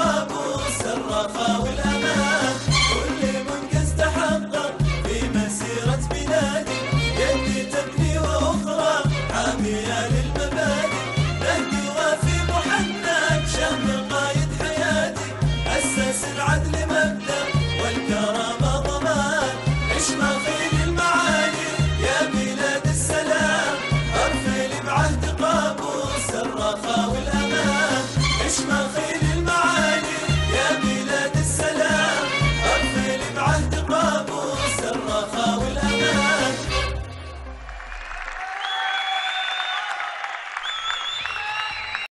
وابو سر خاول والأمان